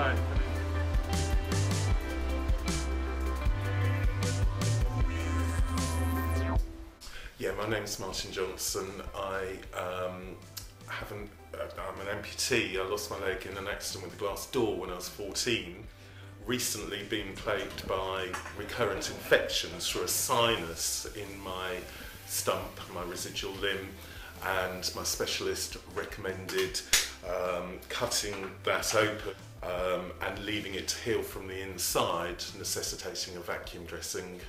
Hi. Yeah, my name's Martin Johnson. I um, haven't. Uh, I'm an amputee. I lost my leg in an accident with a glass door when I was 14. Recently, been plagued by recurrent infections through a sinus in my stump, my residual limb, and my specialist recommended um, cutting that open um, and leaving it to heal from the inside, necessitating a vacuum dressing.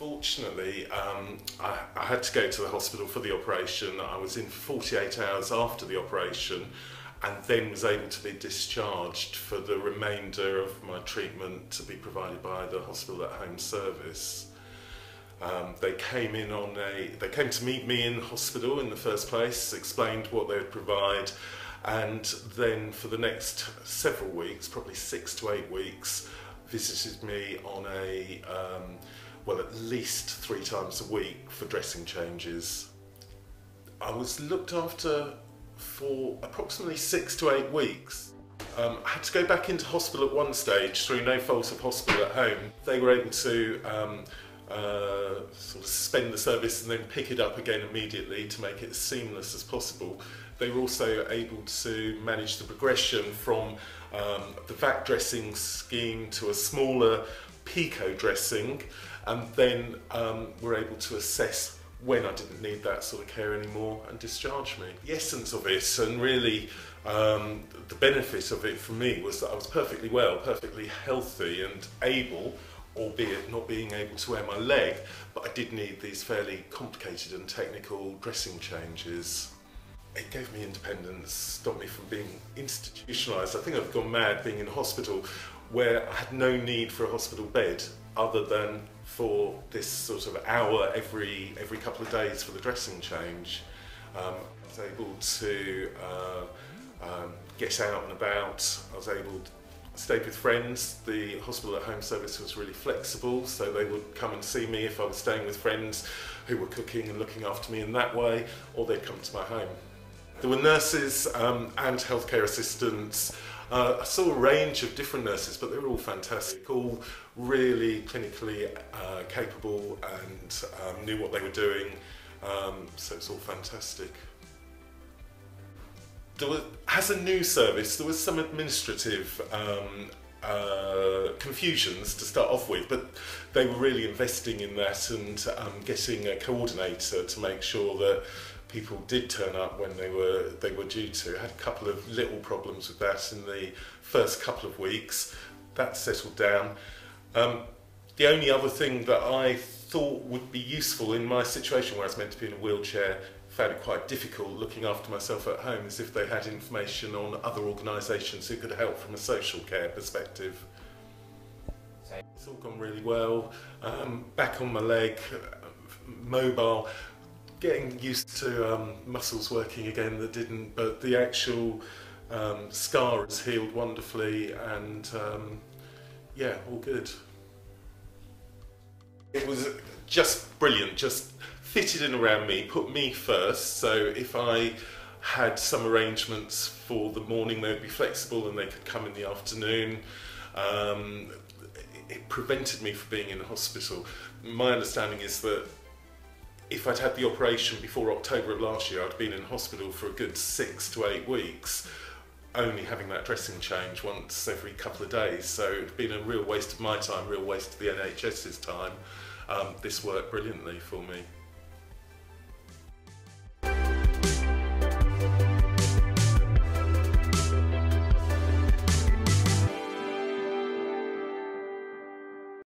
Fortunately, um, I, I had to go to the hospital for the operation. I was in for 48 hours after the operation and then was able to be discharged for the remainder of my treatment to be provided by the hospital at home service. Um, they came in on a, they came to meet me in hospital in the first place, explained what they would provide, and then for the next several weeks, probably six to eight weeks, visited me on a, um, well, at least three times a week for dressing changes. I was looked after for approximately six to eight weeks. Um, I had to go back into hospital at one stage through no fault of hospital at home. They were able to um, uh, sort of suspend the service and then pick it up again immediately to make it as seamless as possible. They were also able to manage the progression from um, the vac dressing scheme to a smaller pico dressing and then um, were able to assess when I didn't need that sort of care anymore and discharge me. The essence of it and really um, the benefit of it for me was that I was perfectly well, perfectly healthy and able albeit not being able to wear my leg, but I did need these fairly complicated and technical dressing changes. It gave me independence, stopped me from being institutionalised. I think I've gone mad being in hospital where I had no need for a hospital bed other than for this sort of hour every every couple of days for the dressing change. Um, I was able to uh, um, get out and about. I was able to stay with friends. The hospital at home service was really flexible, so they would come and see me if I was staying with friends who were cooking and looking after me in that way, or they'd come to my home. There were nurses um, and healthcare assistants. Uh, I saw a range of different nurses, but they were all fantastic, all really clinically uh, capable and um, knew what they were doing. Um, so it's all fantastic there was, as a new service, there was some administrative um, uh, confusions to start off with, but they were really investing in that and um, getting a coordinator to make sure that people did turn up when they were they were due to. I had a couple of little problems with that in the first couple of weeks. That settled down. Um, the only other thing that I thought would be useful in my situation where I was meant to be in a wheelchair found it quite difficult looking after myself at home as if they had information on other organisations who could help from a social care perspective. It's all gone really well. Um, back on my leg, mobile, getting used to um, muscles working again that didn't, but the actual um, scar has healed wonderfully and um, yeah, all good. It was just brilliant, just fitted in around me, put me first. So if I had some arrangements for the morning, they would be flexible and they could come in the afternoon. Um, it prevented me from being in hospital. My understanding is that if I'd had the operation before October of last year, I'd been in hospital for a good six to eight weeks, only having that dressing change once every couple of days. So it'd been a real waste of my time, real waste of the NHS's time. Um, this worked brilliantly for me.